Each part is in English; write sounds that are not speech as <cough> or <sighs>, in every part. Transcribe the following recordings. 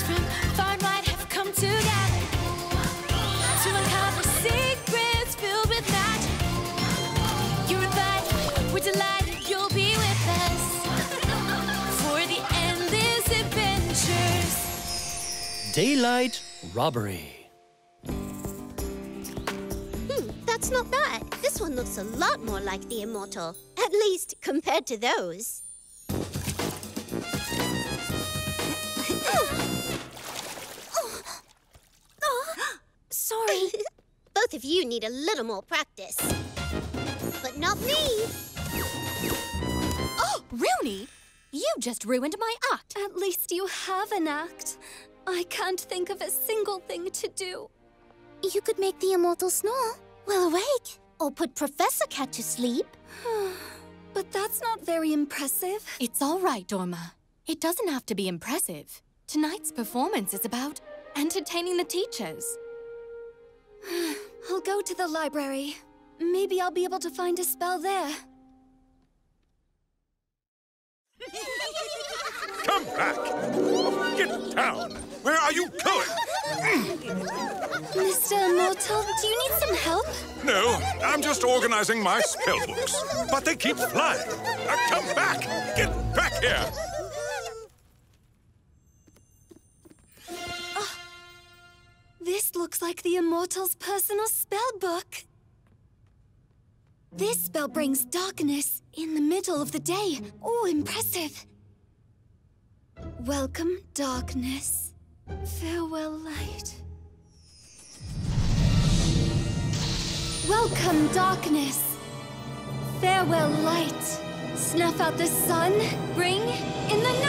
Witches from far and wide have come together to uncover secrets filled with magic. You're invited, we're delighted you'll be with us for the endless adventures. Daylight robbery. Hmm, that's not bad. This one looks a lot more like the immortal. At least compared to those. Sorry. <laughs> Both of you need a little more practice. But not me. Oh, Rooney! You just ruined my act. At least you have an act. I can't think of a single thing to do. You could make the immortal snore well awake. Or put Professor Cat to sleep. <sighs> But that's not very impressive. It's all right, Dorma. It doesn't have to be impressive. Tonight's performance is about entertaining the teachers. I'll go to the library. Maybe I'll be able to find a spell there. Come back! Get down! Where are you going? Mr. Immortal, do you need some help? No, I'm just organizing my spell books. But they keep flying. Now come back! Get back here! Looks like the Immortal's personal spell book. This spell brings darkness in the middle of the day. Oh, impressive. Welcome, darkness. Farewell, light. Welcome, darkness. Farewell, light. Snuff out the sun, bring in the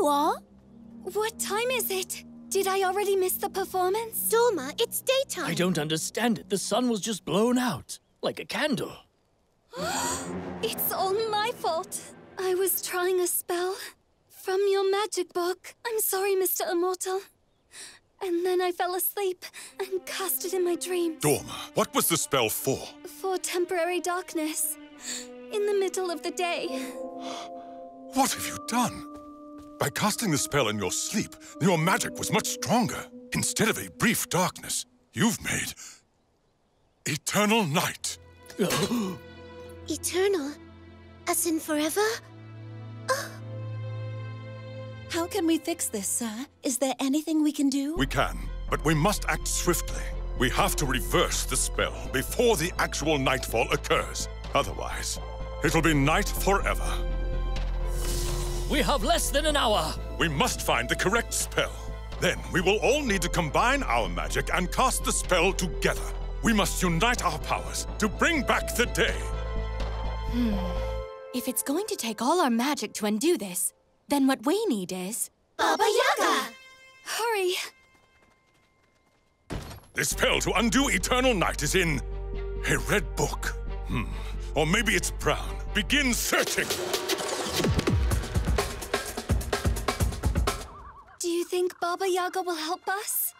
you are. What time is it? Did I already miss the performance? Dorma, it's daytime. I don't understand it. The sun was just blown out, like a candle. <gasps> It's all my fault. I was trying a spell from your magic book. I'm sorry, Mr. Immortal. And then I fell asleep and cast it in my dream Dorma, what was the spell for? for temporary darkness in the middle of the day. What have you done? By casting the spell in your sleep, your magic was much stronger. Instead of a brief darkness, you've made eternal night. <gasps> Eternal? As in forever? Ah! How can we fix this, sir? Is there anything we can do? We can, but we must act swiftly. We have to reverse the spell before the actual nightfall occurs. Otherwise, it'll be night forever. We have less than an hour. We must find the correct spell. Then we will all need to combine our magic and cast the spell together. We must unite our powers to bring back the day. If it's going to take all our magic to undo this, then what we need is... Baba Yaga! Hurry! The spell to undo eternal night is in a red book. Hmm. Or maybe it's brown. Begin searching. Think Baba Yaga will help us?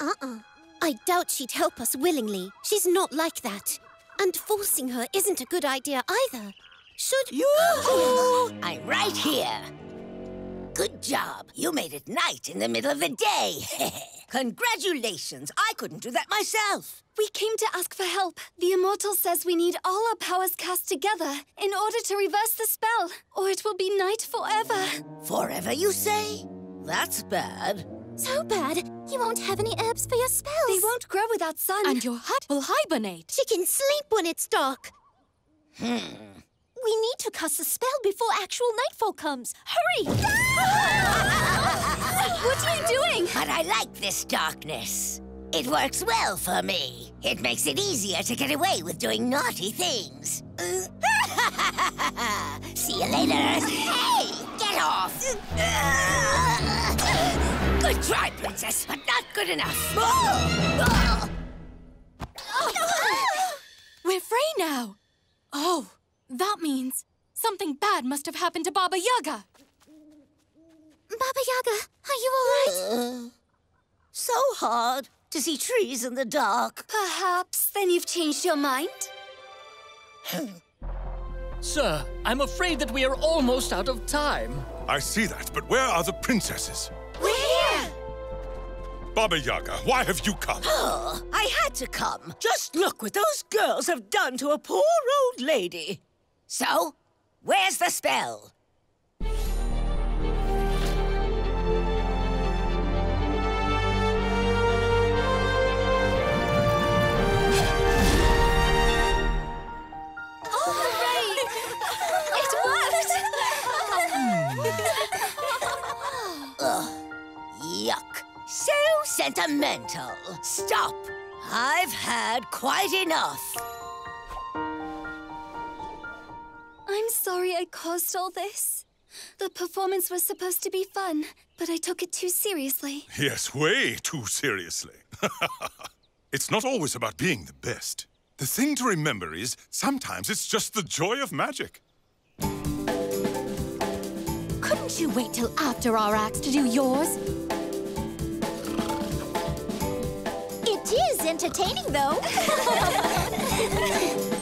Uh-uh. I doubt she'd help us willingly. She's not like that. And forcing her isn't a good idea either. Should... Yoo-hoo! <laughs> I'm right here. Good job. You made it night in the middle of the day. <laughs> Congratulations. I couldn't do that myself. We came to ask for help. The Immortal says we need all our powers cast together in order to reverse the spell, or it will be night forever. Forever, you say? That's bad. So bad, you won't have any herbs for your spells. They won't grow without sun. And your hut will hibernate. She can sleep when it's dark. Hmm. We need to cast a spell before actual nightfall comes. Hurry! <laughs> what are you doing? But I like this darkness. It works well for me. It makes it easier to get away with doing naughty things. <laughs> See you later. Hey, get off! <laughs> Good try, princess, but not good enough. <gasps> We're free now. Oh, that means something bad must have happened to Baba Yaga. Baba Yaga, are you all right? <sighs> So hard to see trees in the dark. Perhaps then you've changed your mind? <sighs> Sir, I'm afraid that we are almost out of time. I see that, but where are the princesses? Baba Yaga, why have you come? Oh, <gasps> I had to come. Just look what those girls have done to a poor old lady. So, where's the spell? Sentimental. Stop. I've had quite enough. I'm sorry I caused all this. The performance was supposed to be fun, but I took it too seriously. Yes, way too seriously. <laughs> it's not always about being the best. The thing to remember is sometimes it's just the joy of magic. Couldn't you wait till after our acts to do yours? It is entertaining, though. <laughs>